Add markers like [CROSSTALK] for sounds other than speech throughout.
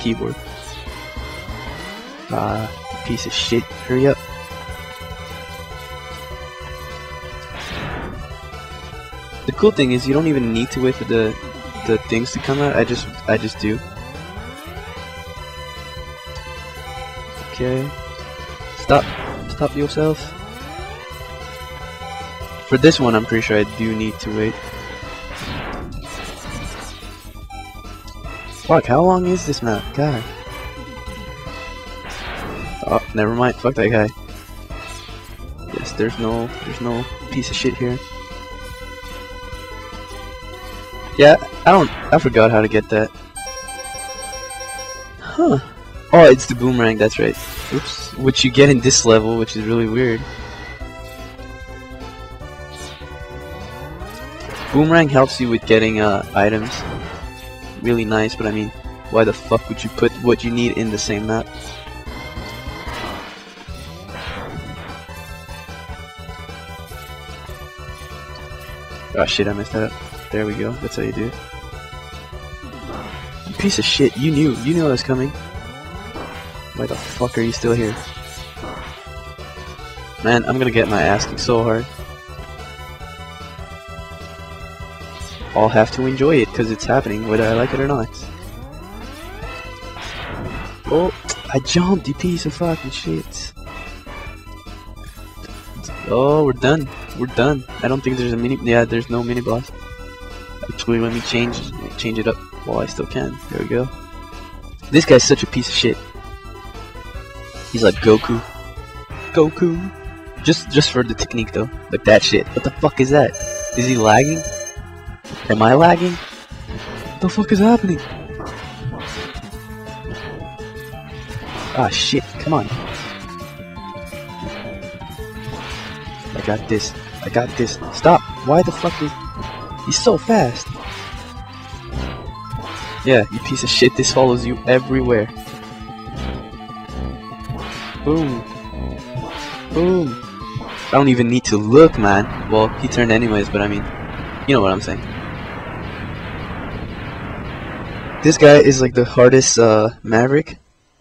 keyboard. Ah, piece of shit. Hurry up. The cool thing is you don't even need to wait for the the things to come out. I just I just do. Okay. Stop. Stop yourself. For this one, I'm pretty sure I do need to wait. Fuck, how long is this map? God. Oh, never mind. Fuck that guy. Yes, there's no, there's no piece of shit here. Yeah, I don't, I forgot how to get that. Huh. Oh, it's the boomerang, that's right. Oops. Which you get in this level, which is really weird. Boomerang helps you with getting uh, items. Really nice, but I mean, why the fuck would you put what you need in the same map? Oh shit, I messed that up. There we go, that's how you do it. Piece of shit, you knew, you knew I was coming. Why the fuck are you still here? Man, I'm gonna get my ass kicked so hard. I'll have to enjoy it because it's happening whether I like it or not. Oh, I jumped, you piece of fucking shit. Oh, we're done. We're done. I don't think there's a mini. Yeah, there's no mini boss. Actually, let me change change it up while I still can. There we go. This guy's such a piece of shit. He's like Goku. Goku. Just just for the technique though. Like that shit. What the fuck is that? Is he lagging? Am I lagging? What the fuck is happening? Ah shit, come on. I got this. I got this. Stop! Why the fuck is... He's so fast! Yeah, you piece of shit, this follows you everywhere. Boom. Boom. I don't even need to look, man. Well, he turned anyways, but I mean, you know what I'm saying. This guy is like the hardest uh, Maverick,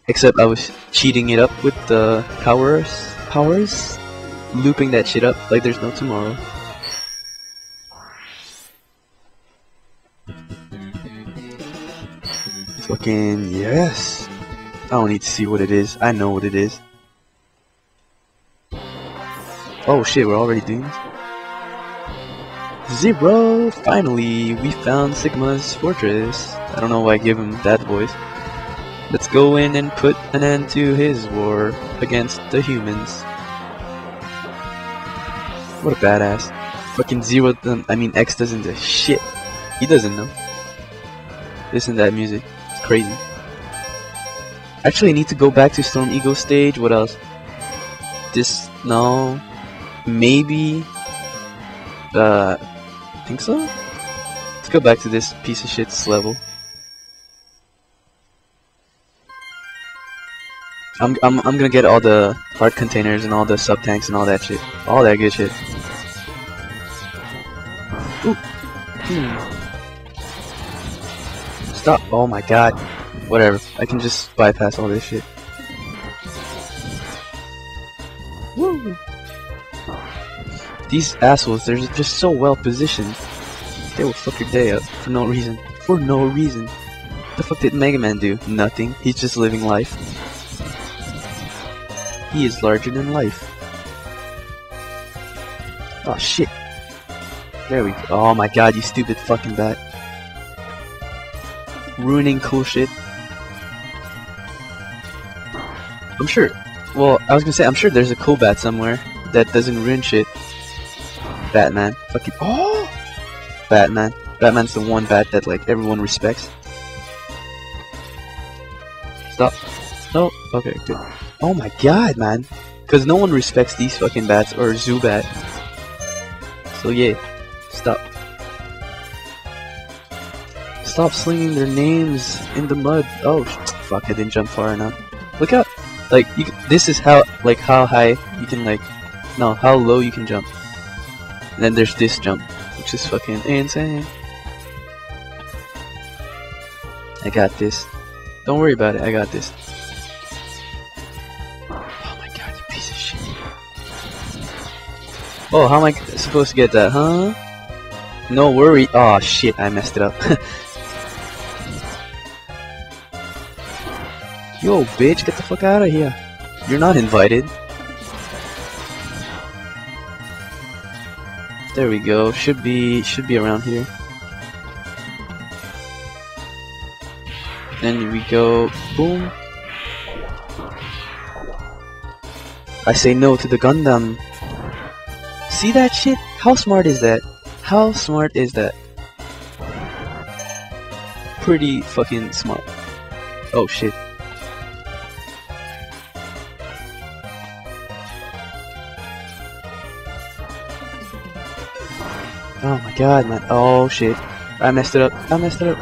except I was cheating it up with the powers, powers, looping that shit up like there's no tomorrow. Fucking yes. I don't need to see what it is. I know what it is. Oh shit, we're already doing this? Zero! Finally, we found Sigma's fortress. I don't know why I give him that voice. Let's go in and put an end to his war against the humans. What a badass. Fucking Zero, I mean X doesn't do shit. He doesn't know. Listen to that music. It's crazy. Actually, I need to go back to Storm Eagle stage. What else? This, no. Maybe. Uh, think so? Let's go back to this piece of shit's level. I'm, I'm, I'm gonna get all the heart containers and all the sub tanks and all that shit. All that good shit. Ooh. Hmm. Stop. Oh my god. Whatever. I can just bypass all this shit. These assholes, they're just so well positioned. They will fuck your day up for no reason. For no reason. What the fuck did Mega Man do? Nothing. He's just living life. He is larger than life. Oh shit. There we go. Oh my god, you stupid fucking bat. Ruining cool shit. I'm sure. Well, I was gonna say, I'm sure there's a cool bat somewhere that doesn't ruin shit. Batman. Fucking. Oh! Batman. Batman's the one bat that, like, everyone respects. Stop. No? Okay, good. Oh my god, man. Because no one respects these fucking bats or Zubat. So, yeah. Stop. Stop slinging their names in the mud. Oh, fuck, I didn't jump far enough. Look out. Like, you, this is how, like, how high you can, like, no, how low you can jump. And then there's this jump, which is fucking insane. I got this. Don't worry about it. I got this. Oh my god, you piece of shit. Oh, how am I supposed to get that, huh? No worry. Oh shit, I messed it up. [LAUGHS] Yo, bitch, get the fuck out of here. You're not invited. There we go. Should be should be around here. Then we go boom. I say no to the Gundam. See that shit? How smart is that? How smart is that? Pretty fucking smart. Oh shit. God, man. Oh shit. I messed it up. I messed it up.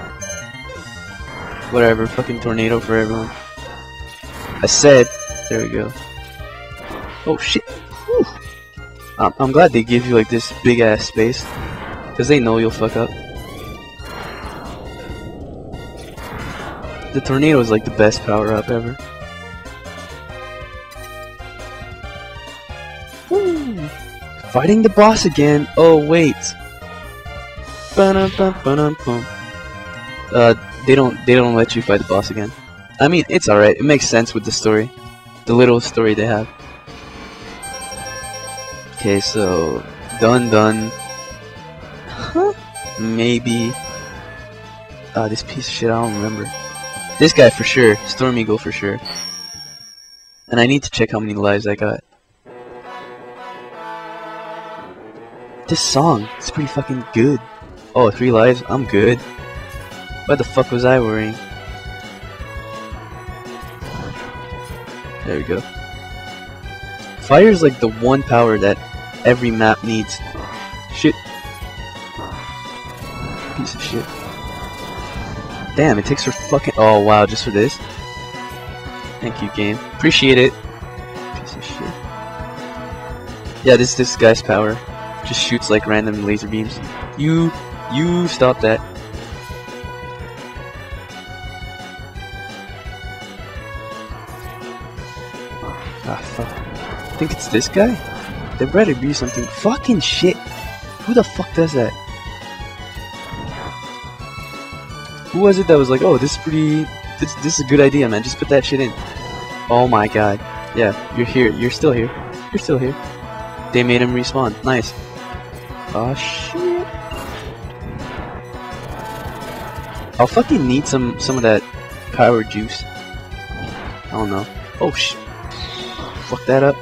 Whatever, fucking tornado for everyone. I said, there we go. Oh shit. I'm, I'm glad they give you like this big ass space. Because they know you'll fuck up. The tornado is like the best power up ever. Woo. Fighting the boss again. Oh wait. Uh, they don't they don't let you fight the boss again. I mean, it's alright. It makes sense with the story, the little story they have. Okay, so done, done. Huh? Maybe. Uh, this piece of shit. I don't remember. This guy for sure. Storm Eagle for sure. And I need to check how many lives I got. This song is pretty fucking good. Oh, three lives? I'm good. What the fuck was I worrying? There we go. Fire is like the one power that every map needs. Shit. Piece of shit. Damn, it takes her fucking- Oh wow, just for this? Thank you, game. Appreciate it. Piece of shit. Yeah, this this guy's power. Just shoots like random laser beams. You you stop that. Ah, fuck. I think it's this guy? There better be something. Fucking shit! Who the fuck does that? Who was it that was like, oh, this is pretty. This, this is a good idea, man. Just put that shit in. Oh my god. Yeah, you're here. You're still here. You're still here. They made him respawn. Nice. Oh shit. I'll fucking need some some of that power juice. I don't know. Oh sh. Fuck that up.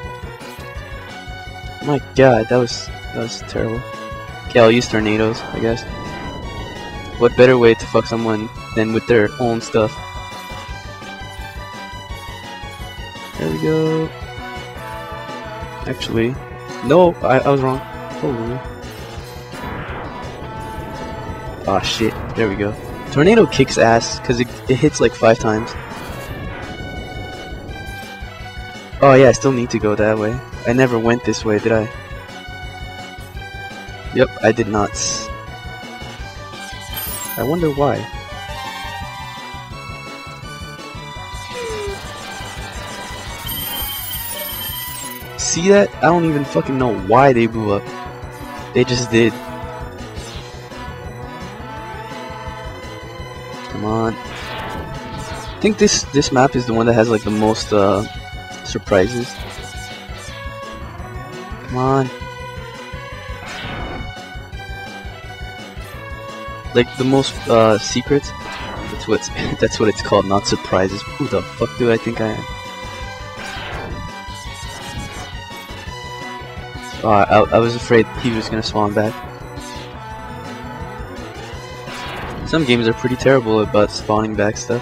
My god, that was that was terrible. Okay, I'll use tornadoes, I guess. What better way to fuck someone than with their own stuff? There we go. Actually, no, I, I was wrong. Holy. Ah shit, there we go. Tornado kicks ass because it, it hits like five times. Oh yeah, I still need to go that way. I never went this way, did I? Yep, I did not. I wonder why. See that? I don't even fucking know why they blew up. They just did. Come on. I think this this map is the one that has like the most uh, surprises. Come on. Like the most uh, secrets. That's what [LAUGHS] that's what it's called, not surprises. Who the fuck do I think I am? Oh, I, I was afraid he was gonna spawn back. Some games are pretty terrible about spawning back stuff.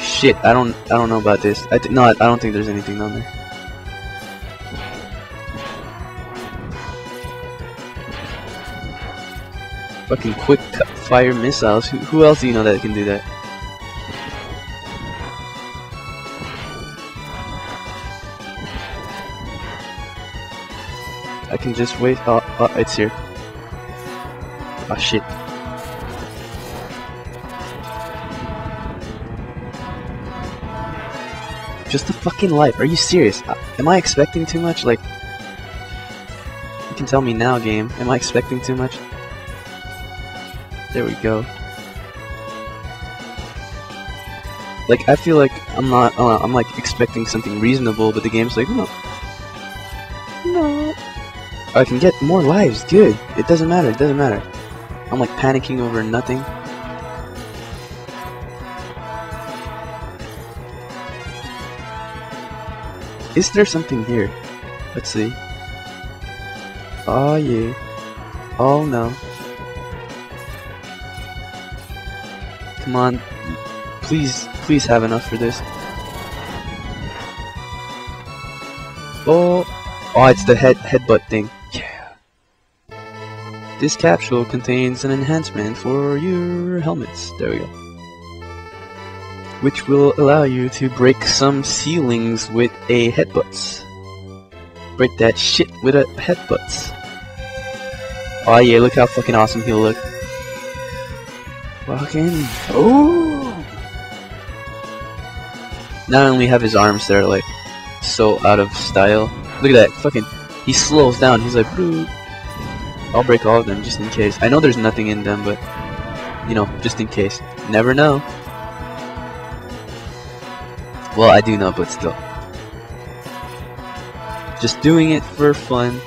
Shit, I don't I don't know about this. I no, I, I don't think there's anything down there. Fucking quick fire missiles. Who, who else do you know that can do that? I can just wait. Oh, oh it's here. Oh shit. Just a fucking life. Are you serious? Uh, am I expecting too much? Like, you can tell me now, game. Am I expecting too much? There we go. Like, I feel like I'm not, uh, I'm like expecting something reasonable, but the game's like, no. No. I can get more lives, good. It doesn't matter, it doesn't matter. I'm like panicking over nothing. Is there something here? Let's see. Oh yeah. Oh no. Come on. Please, please have enough for this. Oh, oh, it's the head headbutt thing. Yeah. This capsule contains an enhancement for your helmets. There we go. Which will allow you to break some ceilings with a headbutts. Break that shit with a headbutts. Oh yeah, look how fucking awesome he'll look. Fucking oh! Not only have his arms that are like so out of style. Look at that, fucking. He slows down. He's like, Boo. I'll break all of them just in case. I know there's nothing in them, but you know, just in case. Never know. Well, I do know, but still. Just doing it for fun.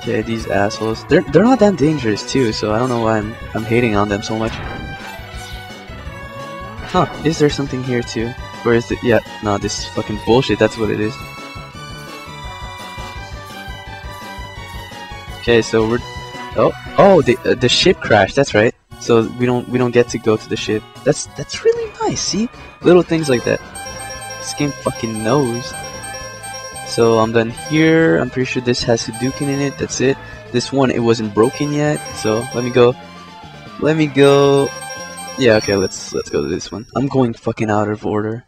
Okay, these assholes. They're they're not that dangerous too, so I don't know why I'm I'm hating on them so much. Huh, is there something here too? Where is it? Yeah, nah, this is fucking bullshit, that's what it is. Okay, so we're... Oh, oh, the, uh, the ship crashed, that's right. So we don't we don't get to go to the ship. That's that's really nice, see? Little things like that. This game fucking knows. So I'm done here. I'm pretty sure this has Hadouken in it. That's it. This one, it wasn't broken yet. So let me go. Let me go. Yeah, okay, let's let's go to this one. I'm going fucking out of order.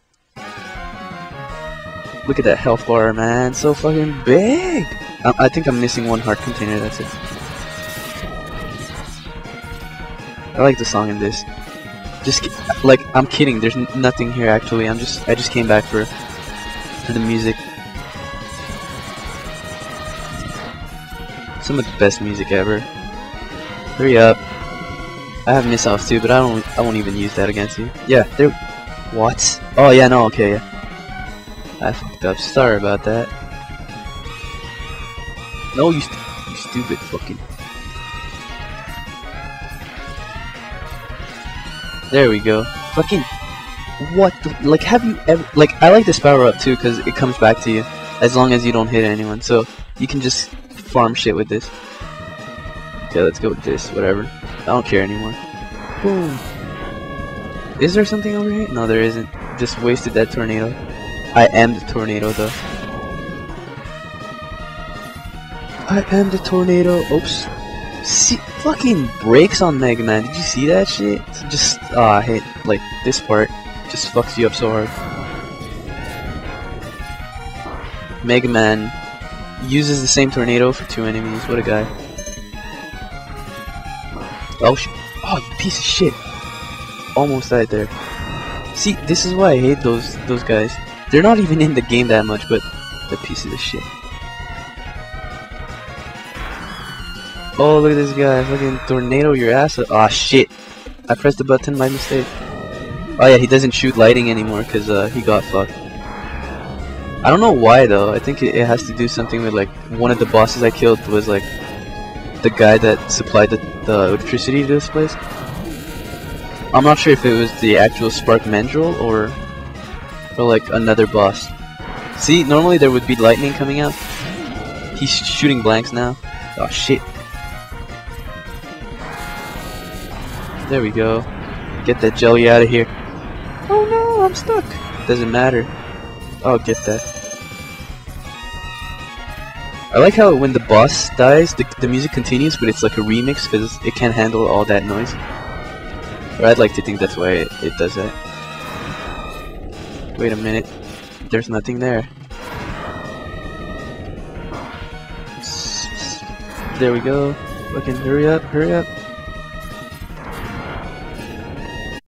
Look at that health bar, man. So fucking big. I, I think I'm missing one heart container. That's it. I like the song in this. Just like I'm kidding. There's nothing here actually. I'm just I just came back for for the music. Some of the best music ever. Hurry up. I have missiles too, but I don't. I won't even use that against you. Yeah, there. What? Oh yeah, no, okay, yeah. I fucked up. Sorry about that. No, you, st you stupid fucking. There we go. Fucking. What the? Like, have you ever? Like, I like this power up too because it comes back to you as long as you don't hit anyone. So you can just farm shit with this. Okay, let's go with this. Whatever. I don't care anymore. Boom. Is there something over here? No, there isn't. Just wasted that tornado. I am the tornado, though. I am the tornado. Oops. See, fucking brakes on Mega Man. Did you see that shit? Just, ah, hate, like, this part. Just fucks you up so hard. Mega Man uses the same tornado for two enemies. What a guy. Oh, sh oh, you piece of shit. Almost died there. See, this is why I hate those those guys. They're not even in the game that much, but they're pieces of shit. Oh, look at this guy. Fucking tornado your ass. Ah, oh, shit. I pressed the button by mistake. Oh yeah, he doesn't shoot lighting anymore because uh, he got fucked. I don't know why though. I think it, it has to do something with like one of the bosses I killed was like the guy that supplied the, the electricity to this place. I'm not sure if it was the actual Spark Mandrill or, or like another boss. See, normally there would be lightning coming out. He's shooting blanks now. Oh shit. There we go. Get that jelly out of here. Oh no, I'm stuck. Doesn't matter. I'll get that. I like how when the boss dies, the, the music continues, but it's like a remix because it can't handle all that noise. Or I'd like to think that's why it, it does that. Wait a minute. There's nothing there. There we go. Fucking hurry up, hurry up.